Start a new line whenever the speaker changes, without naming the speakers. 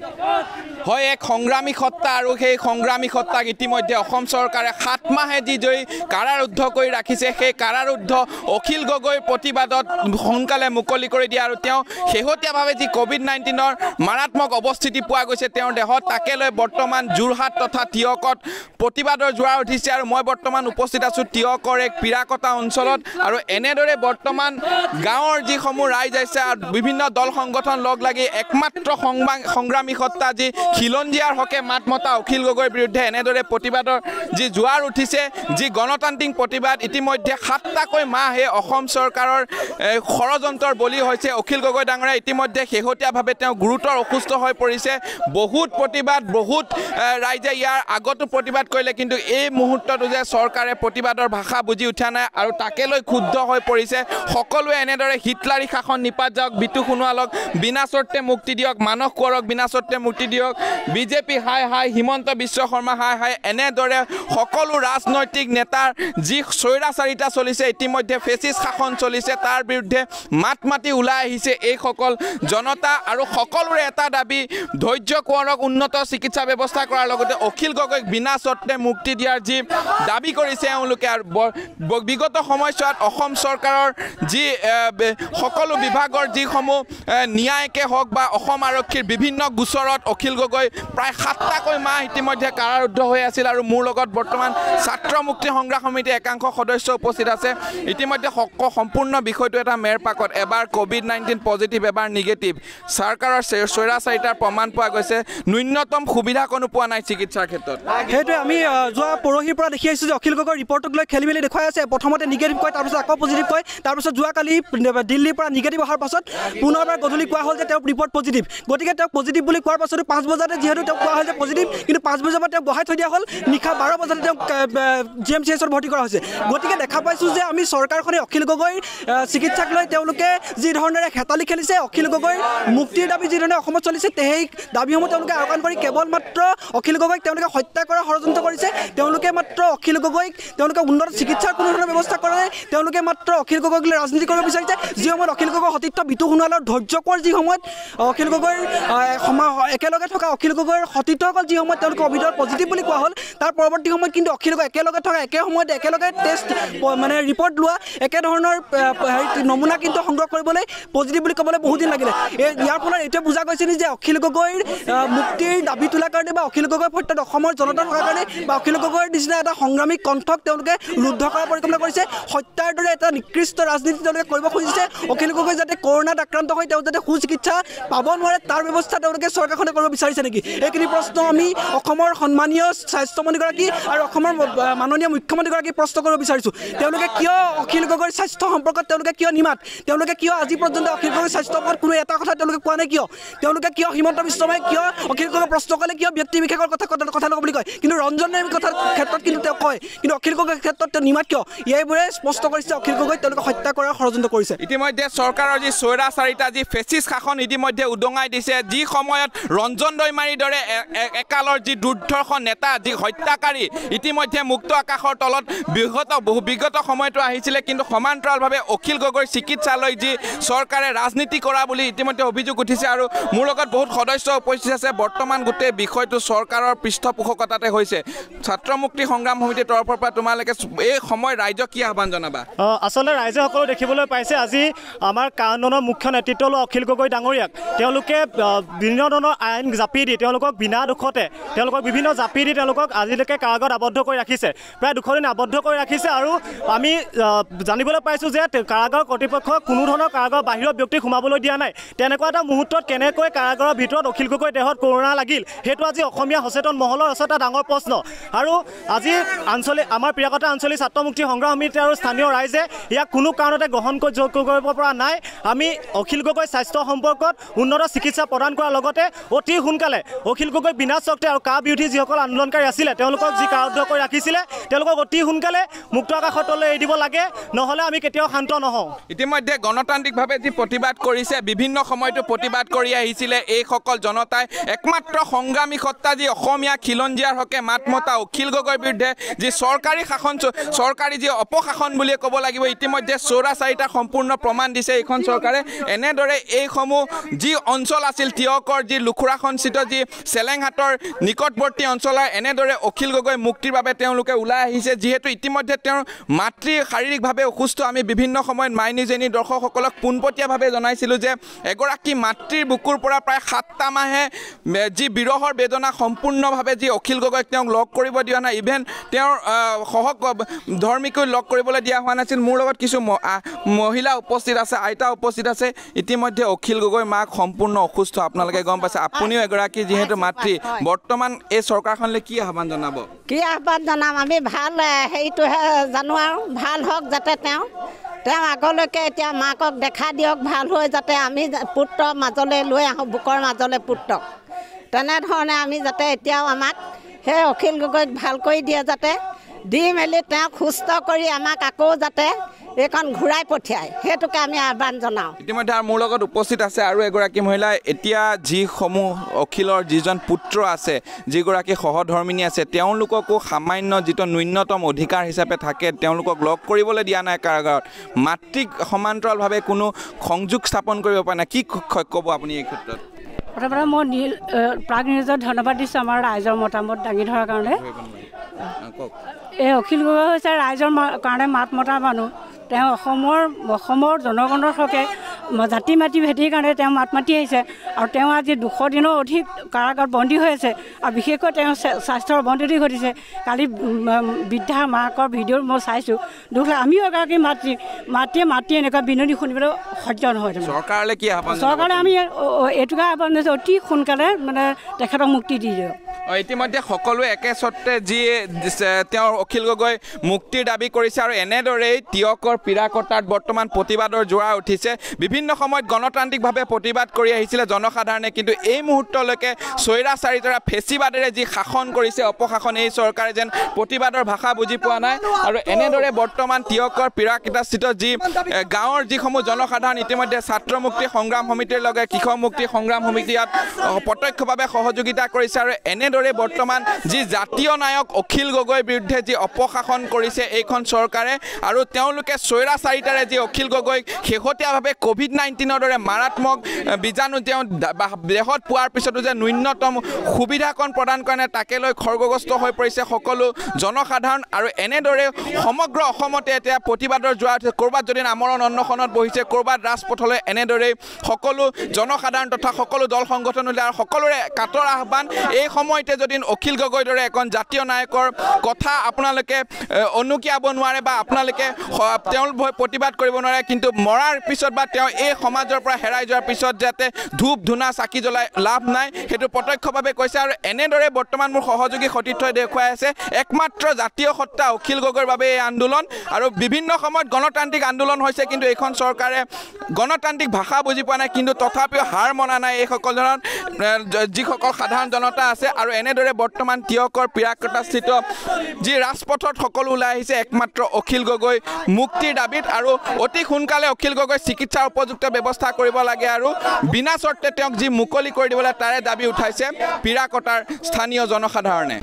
دكاتره হয় এক সংগ্ৰামী সত্তা আৰু সেই সংগ্ৰামী সত্তাক ইতিমধ্যে অসম চৰকাৰে সাত মাহে যি জয়ী কাৰাৰুদ্ধ কৰি ৰাখিছে। সেই কাৰাৰুদ্ধ অখিল গগৈৰ প্ৰতিবাদত সোনকালে মুকলি কৰি দিয়ে আৰু তেওঁ শেহতীয়াভাৱে যি ক'ভিড নাইণ্টিনৰ মাৰাত্মক অৱস্থিতি পোৱা গৈছে তেওঁৰ দেহত তাকে লৈ বৰ্তমান যোৰহাট তথা তিয়কত প্ৰতিবাদৰ জোৱাৰ উঠিছে আৰু মই বৰ্তমান উপস্থিত আছোঁ তিয়কৰ এক পিৰাকটা অঞ্চলত আৰু এনেদৰে বৰ্তমান গাঁৱৰ যিসমূহ ৰাইজ আছে আৰু বিভিন্ন দল সংগঠন লগ লাগি একমাত্ৰ সংগ্ৰাম সংগ্ৰামী সত্তা যি খিলঞ্জীয়াৰ হকে মাত মতা অখিল গগৈৰ বিৰুদ্ধে এনেদৰে প্ৰতিবাদৰ যি জোৱাৰ উঠিছে যি গণতান্ত্ৰিক প্ৰতিবাদ ইতিমধ্যে সাতটাকৈ মাহ এই অসম চৰকাৰৰ ষড়যন্ত্ৰৰ বলি হৈছে অখিল গগৈ ডাঙৰীয়া। ইতিমধ্যে শেহতীয়াভাৱে তেওঁ গুৰুতৰ অসুস্থ হৈ পৰিছে। বহুত প্ৰতিবাদ বহুত ৰাইজে ইয়াৰ আগতো প্ৰতিবাদ কৰিলে কিন্তু এই মুহূৰ্ততো যে চৰকাৰে প্ৰতিবাদৰ ভাষা বুজি উঠা নাই আৰু তাকে লৈ ক্ষুব্ধ হৈ পৰিছে সকলোৱে এনেদৰে হিটলাৰী শাসন নিপাত যাওক বিতু সোণোৱালক বিনা চৰ্তে মুক্তি দিয়ক মানস কোঁৱৰক বিনা চৰ্তে মুক্তি দিয়ক বিজেপি হাই হাই হিমন্ত বিশ্ব শৰ্মা হাই হাই এনেদৰে সকলো ৰাজনৈতিক নেতাৰ যি স্বৈৰাচাৰিতা চলিছে ইতিমধ্যে ফেচিষ্ট শাসন চলিছে তাৰ বিৰুদ্ধে মাত মাতি ওলাই আহিছে এইসকল জনতা আৰু সকলোৰে এটা দাবী ধৈৰ্য কোঁৱৰক উন্নত চিকিৎসা ব্যৱস্থা কৰাৰ লগতে অখিল গগৈক বিনা চৰ্তে মুক্তি দিয়াৰ যি দাবী কৰিছে এওঁলোকে আৰু বিগত সময়ছোৱাত অসম চৰকাৰৰ যি সকলো বিভাগৰ যিসমূহ ন্যায়কে হওক বা অসম আৰক্ষীৰ বিভিন্ন গোচৰত অখিল গগৈ প্ৰায় সাতটাকৈ মাহ ইতিমধ্যে কাৰাৰুদ্ধ হৈ আছিল আৰু মোৰ লগত বৰ্তমান ছাত্ৰ মুক্তি সংগ্ৰাম সমিতিৰ একাংশ সদস্য উপস্থিত আছে। ইতিমধ্যে সম্পূৰ্ণ বিষয়টো এটা মেৰ পাকত এবাৰ ক'ভিড নাইণ্টিন পজিটিভ এবাৰ নিগেটিভ। চৰকাৰৰ চে- স্বৈৰাচাৰিতাৰ প্ৰমাণ পোৱা গৈছে। ন্যূনতম সুবিধাকণো পোৱা নাই চিকিৎসাৰ ক্ষেত্ৰত।
সেইটোৱে আমি যোৱা পৰহিৰ পৰা দেখি আহিছোঁ যে অখিল গগৈৰ ৰিপৰ্টক লৈ খেলি মেলি দেখুৱাই আছে। প্ৰথমতে নিগেটিভ কয় তাৰপিছত আকৌ পজিটিভ কয়। তাৰপিছত যোৱাকালি দিল্লীৰ পৰা নিগেটিভ অহাৰ পাছত পুনৰবাৰ গধূলি কোৱা হ'ল যে তেওঁৰ ৰিপৰ্ট পজিটিভ। গতিকে তেওঁক পজিটিভ বুলি কোৱাৰ পাছতো পাঁচ বজাতে যিহেতু তেওঁক কোৱা হ'ল যে পজিটিভ কিন্তু পাঁচ বজাৰ পৰা তেওঁক বহাই থৈ দিয়া হ'ল। নিশা বাৰ বজাতে তেওঁক জি এম চি এছত ভৰ্তি কৰা হৈছে। গতিকে দেখা পাইছোঁ যে আমি চৰকাৰখনে অখিল গগৈৰ চিকিৎসাক লৈ তেওঁলোকে যি ধৰণেৰে হেতালি খেলিছে অখিল গগৈৰ মুক্তিৰ দাবী যিধৰণে অসমত চলিছে সেই দাবীসমূহ তেওঁলোকে আওকাণ কৰি কেৱল মাত্ৰ অখিল গগৈক তেওঁলোকে হত্যা কৰাৰ ষড়যন্ত্ৰ কৰিছে। তেওঁলোকে মাত্ৰ অখিল গগৈক তেওঁলোকে উন্নত চিকিৎসাৰ কোনো ধৰণৰ ব্যৱস্থা কৰা নাই। তেওঁলোকে মাত্ৰ অখিল গগৈক লৈ ৰাজনীতি কৰিব বিচাৰিছে। যি সময়ত অখিল গগৈৰ সতীৰ্থ বিতু সোণোৱালৰ ধৈৰ্য কোঁৱৰ যি সময়ত অখিল গগৈৰ একেলগে থকা অখিল গগৈৰ সতীৰ্থসকল যি সময়ত তেওঁলোকৰ অভিধৰ পজিটিভ বুলি কোৱা হ'ল তাৰ পৰৱৰ্তী সময়ত কিন্তু অখিল গগৈ একেলগে থকা একে সময়তে একেলগে টেষ্ট মানে ৰিপৰ্ট লোৱা একেধৰণৰ হেৰি নমুনা কিন্তু সংগ্ৰহ কৰিবলৈ পজিটিভ বুলি ক'বলৈ বহুত দিন লাগিলে। এই ইয়াৰ ফলত এইটোৱে বুজা গৈছে নি যে অখিল গগৈৰ মুক্তিৰ দাবী তোলাৰ কাৰণে বা অখিল গগৈৰ সত্যত অসমৰ জনতা থকাৰ কাৰণে বা অখিল গগৈৰ নিচিনা এটা সংগ্ৰামী কণ্ঠক তেওঁলোকে ৰুদ্ধ কৰাৰ পৰিকল্পনা কৰিছে হত্যাৰ দৰে এটা নিকৃষ্ট ৰাজনীতি তেওঁলোকে কৰিব খুজিছে। অখিল গগৈ যাতে কৰোণাত আক্ৰান্ত হৈ তেওঁ যাতে সুচিকিৎসা পাব নোৱাৰে তাৰ ব্যৱস্থা তেওঁলোকে চৰকাৰখনে কৰিব বিচাৰিছে। নেকি? এইখিনি প্ৰশ্ন আমি অসমৰ সন্মানীয় স্বাস্থ্যমন্ত্ৰীগৰাকী আৰু অসমৰ মাননীয় মুখ্যমন্ত্ৰীগৰাকী প্ৰশ্ন কৰিব বিচাৰিছোঁ। তেওঁলোকে কিয় অখিল গগৈৰ স্বাস্থ্য সম্পৰ্কত তেওঁলোকে কিয় নিমাত? তেওঁলোকে কিয় আজি পৰ্যন্ত অখিল গগৈৰ স্বাস্থ্যৰ ওপৰত কোনো এটা কথা তেওঁলোকে কোৱা নাই কিয়? তেওঁলোকে কিয় হিমন্ত বিশ্ব শৰ্মাই কিয় অখিল গগৈ প্ৰশ্ন কৰিলে কিয় ব্যক্তি বিশেষৰ কথা কথা নকওঁ বুলি কয়? কিন্তু ৰঞ্জন কথাৰ ক্ষেত্ৰত কিন্তু তেওঁ কয়। কিন্তু অখিল গগৈৰ ক্ষেত্ৰত তেওঁ নিমাত কিয়? এইবোৰে স্পষ্ট কৰিছে অখিল গগৈ তেওঁলোকে হত্যা কৰাৰ ষড়যন্ত্ৰ কৰিছে।
ইতিমধ্যে চৰকাৰৰ যি স্বৈৰাচাৰিতা যি ফেচিষ্ট শাসন ইতিমধ্যে উদঙাই দিছে যি সময়ত ৰঞ্জন দৈমাৰীৰ দৰে একালৰ যি দুৰ্ধৰ্ষ নেতা যি হত্যাকাৰী ইতিমধ্যে মুক্ত আকাশৰ তলত বিগত বহু বিগত সময়তো আহিছিলে কিন্তু সমান্তৰালভাৱে অখিল গগৈৰ চিকিৎসালয় যি চৰকাৰে ৰাজনীতি কৰা বুলি ইতিমধ্যে অভিযোগ উঠিছে আৰু মোৰ লগত বহুত সদস্য উপস্থিত আছে বৰ্তমান গোটেই বিষয়টো চৰকাৰৰ পৃষ্ঠপোষকতাতে হৈছে। ছাত্ৰ মুক্তি সংগ্ৰাম সমিতিৰ তৰফৰ পৰা তোমালোকে এই সময় ৰাইজক কি আহ্বান জনাবা?
আচলতে ৰাইজে সকলো দেখিবলৈ পাইছে আজি আমাৰ কান্দনৰ মুখ্য নেতৃত্ব লোৱা অখিল গগৈ ডাঙৰীয়াক। তেওঁলোকে বিভিন্ন ধৰণৰ আইন জাপি দি তেওঁলোকক বিনা দুখতে তেওঁলোকক বিভিন্ন জাপি দি তেওঁলোকক আজিলৈকে কাৰাগাৰত আবদ্ধ কৰি ৰাখিছে। প্ৰায় দুশ দিন আবদ্ধ কৰি ৰাখিছে আৰু আমি জানিবলৈ পাইছোঁ যে কাৰাগাৰ কৰ্তৃপক্ষক কোনো ধৰণৰ কাৰাগাৰৰ বাহিৰৰ ব্যক্তিক সোমাবলৈ দিয়া নাই। তেনেকুৱা এটা মুহূৰ্তত কেনেকৈ কাৰাগাৰৰ ভিতৰত অখিল গগৈ দেহত কৰোণা লাগিল সেইটো আজি অসমীয়া সচেতন মহলৰ ওচৰত এটা ডাঙৰ প্ৰশ্ন। আৰু আজি আঞ্চলিক আমাৰ প্ৰিয়াকতা আঞ্চলিক ছাত্ৰ মুক্তি সংগ্ৰাম সমিতি আৰু স্থানীয় ৰাইজে ইয়াক কোনো কাৰণতে গ্ৰহণ কৰিব পৰা নাই। আমি অখিল গগৈ স্বাস্থ্য সম্পৰ্কত উন্নত চিকিৎসা প্ৰদান কৰাৰ লগতে অতি সোনকালে অখিল গগৈ বিনা চক্তে আৰু কা বিৰোধী যিসকল আন্দোলনকাৰী আছিলে তেওঁলোকক যি কাৰাৰুদ্ধ কৰি ৰাখিছিলে তেওঁলোকক অতি সোনকালে মুক্ত আকাশৰ তললৈ এৰি দিব লাগে নহ'লে আমি কেতিয়াও শান্ত নহওঁ।
ইতিমধ্যে গণতান্ত্ৰিকভাৱে যি প্ৰতিবাদ কৰিছে বিভিন্ন সময়তো প্ৰতিবাদ কৰি আহিছিলে এইসকল জনতাই। একমাত্ৰ সংগ্ৰামী সত্তা যি অসমীয়া খিলঞ্জীয়াৰ হকে মাত মতা অখিল গগৈৰ বিৰুদ্ধে যি চৰকাৰী শাসন চৰকাৰী যি অপশাসন বুলিয়ে ক'ব লাগিব ইতিমধ্যে চৌৰাচাৰিতাৰ সম্পূৰ্ণ প্ৰমাণ দিছে এইখন চৰকাৰে। এনেদৰে এইসমূহ যি অঞ্চল আছিল তিয়কৰ যি লোক লখুৰাখনস্থিত যি চেলেংহাটৰ নিকটৱৰ্তী অঞ্চলৰ এনেদৰে অখিল গগৈ মুক্তিৰ বাবে তেওঁলোকে ওলাই আহিছে। যিহেতু ইতিমধ্যে তেওঁৰ মাতৃ শাৰীৰিকভাৱে অসুস্থ আমি বিভিন্ন সময়ত মাই নিজনী দৰ্শকসকলক পোনপটীয়াভাৱে জনাইছিলোঁ যে এগৰাকী মাতৃৰ বুকুৰ পৰা প্ৰায় সাতটা মাহে যি বিৰহৰ বেদনা সম্পূৰ্ণভাৱে যি অখিল গগৈক তেওঁক লগ কৰিব দিয়া নাই ইভেন তেওঁৰ আহ, সহ ধৰ্মীকৈ লগ কৰিবলৈ দিয়া হোৱা নাছিল। মোৰ লগত কিছু মহিলা উপস্থিত আছে আইতা উপস্থিত আছে। ইতিমধ্যে অখিল গগৈ মাক সম্পূৰ্ণ অসুস্থ। আপোনালোকে গম পাইছে আপুনিও এগৰাকী যিহেতু মাতৃ বৰ্তমান এই চৰকাৰখনলৈ কি আহ্বান জনাব?
কি আহ্বান জনাম? আমি ভাল হেৰিটোহে জানো আৰু। ভাল হওক যাতে তেওঁ তেওঁ আগলৈকে এতিয়া মাকক দেখা দিয়ক ভাল হৈ যাতে আমি পুত্ৰৰ মাজলৈ লৈ আহোঁ বুকৰ মাজলৈ পুত্ৰক তেনেধৰণে আমি যাতে এতিয়াও আমাক সেই অখিল গগৈক ভাল কৰি দিয়ে যাতে দি মেলি তেওঁক সুস্থ কৰি আমাক আকৌ যাতে এইখন ঘূৰাই পঠিয়ায়। সেইটোকে আমি আহ্বান জনাওঁ।
ইতিমধ্যে আৰু মোৰ লগত উপস্থিত আছে আৰু এগৰাকী মহিলা। এতিয়া যিসমূহ অখিলৰ যিজন পুত্ৰ আছে যিগৰাকী সহধৰ্মিনী আছে তেওঁলোককো সামান্য যিটো ন্যূনতম অধিকাৰ হিচাপে থাকে তেওঁলোকক লগ কৰিবলৈ দিয়া নাই কাৰাগাৰত। মাতৃক সমান্তৰালভাৱে কোনো সংযোগ স্থাপন কৰিব পৰা নাই। কি ক'ব আপুনি এই ক্ষেত্ৰত?
প্ৰথমতে মই নীল প্ৰাগ নিউজত ধন্যবাদ দিছোঁ আমাৰ ৰাইজৰ মতামত দাঙি ধৰাৰ কাৰণে। এই অখিল গগৈ হৈছে ৰাইজৰ কাৰণে মাত মতা মানুহ। তেওঁ অসমৰ অসমৰ জনগণৰ হকে জাতি মাতি ভেটিৰ কাৰণে তেওঁ মাত মাতি আহিছে আৰু তেওঁ আজি দুশ দিনৰ অধিক কাৰাগাৰত বন্দী হৈ আছে আৰু বিশেষকৈ তেওঁ স্বা- স্বাস্থ্যৰ অৱনতি ঘটিছে কালি বৃদ্ধা মাকৰ ভিডিঅ'ত মই চাইছোঁ দুখ আমিও এগৰাকী মাতৃ মাতৃয়ে মাতৃ এনেকুৱা বিননি শুনিবলৈ সহ্য নহয়।
চৰকাৰলৈ কি?
চৰকাৰে আমি এইটোকে আহ্বান জনাইছোঁ অতি সোনকালে মানে তেখেতক মুক্তি দি দিয়ক
ইতিমধ্যে সকলোৱে একে স্বত্তে যি তেওঁৰ অখিল গগৈ মুক্তিৰ দাবী কৰিছে আৰু এনেদৰেই তিয়কৰ পীড়াকটাত বৰ্তমান প্ৰতিবাদৰ জোৱাৰ উঠিছে। বিভিন্ন সময়ত গণতান্ত্ৰিকভাৱে প্ৰতিবাদ কৰি আহিছিলে জনসাধাৰণে কিন্তু এই মুহূৰ্তলৈকে স্বৈৰাচাৰিতাৰ ফেচিবাদেৰে যি শাসন কৰিছে অপশাসন এই চৰকাৰে যেন প্ৰতিবাদৰ ভাষা বুজি পোৱা নাই। আৰু এনেদৰে বৰ্তমান তিয়কৰ পীড়াকটাস্থিত যি গাঁৱৰ যিসমূহ জনসাধাৰণ ইতিমধ্যে ছাত্ৰ মুক্তি সংগ্ৰাম সমিতিৰ লগে কৃষক মুক্তি সংগ্ৰাম সমিতি ইয়াত প্ৰত্যক্ষভাৱে সহযোগিতা কৰিছে আৰু এনেদৰে বৰ্তমান যি জাতীয় নায়ক অখিল গগৈৰ বিৰুদ্ধে যি অপশাসন কৰিছে এইখন চৰকাৰে আৰু তেওঁলোকে স্বৈৰাচাৰিতাৰে যি অখিল গগৈক শেহতীয়াভাৱে ক'ভিড নাইণ্টিনৰ দৰে মাৰাত্মক বীজাণু তেওঁ দেহত পোৱাৰ পিছতো যে ন্যূনতম সুবিধাকণ প্ৰদান কৰা নাই তাকে লৈ খৰ্গগ্ৰস্ত হৈ পৰিছে সকলো জনসাধাৰণ আৰু এনেদৰে সমগ্ৰ অসমতে এতিয়া প্ৰতিবাদৰ যোৱা ক'ৰবাত যদি আমৰণ অন্নখনত বহিছে ক'ৰবাত ৰাজপথলৈ এনেদৰেই সকলো জনসাধাৰণ তথা সকলো দল সংগঠনলৈ আৰু সকলোৰে কাটৰ আহ্বান এই সময়তে যদি অখিল গগৈৰ দৰে এখন জাতীয় নায়কৰ কথা আপোনালোকে অনুকিয়াব নোৱাৰে বা আপোনালোকে তেওঁৰ প্ৰতিবাদ কৰিব নোৱাৰে কিন্তু মৰাৰ পিছত বা তেওঁ এই সমাজৰ পৰা হেৰাই যোৱাৰ পিছত যাতে ধূপ ধূনা চাকি জ্বলাই লাভ নাই সেইটো প্ৰত্যক্ষভাৱে কৈছে আৰু এনেদৰে বৰ্তমান মোৰ সহযোগী সতীৰ্থই দেখুৱাই আছে একমাত্ৰ জাতীয় সত্তা অখিল গগৈৰ বাবে এই আন্দোলন আৰু বিভিন্ন সময়ত গণতান্ত্ৰিক আন্দোলন হৈছে কিন্তু এইখন চৰকাৰে গণতান্ত্ৰিক ভাষা বুজি পোৱা নাই কিন্তু তথাপিও হাৰ মনা নাই এইসকলৰ এ, য- যিসকল সাধাৰণ জনতা আছে আৰু এনেদৰে বৰ্তমান তিয়কৰ পীড়াকটাস্থিত যি ৰাজপথত সকলো ওলাই আহিছে একমাত্ৰ অখিল গগৈ মুক্তিৰ দাবীত আৰু অতি সোনকালে অখিল গগৈ চিকিৎসাৰ উপযুক্ত ব্যৱস্থা কৰিব লাগে আৰু বিনা চৰ্তে তেওঁক যি মুকলি কৰি দিবলৈ তাৰে দাবী উঠাইছে পীড়াকটাৰ স্থানীয় জনসাধাৰণে।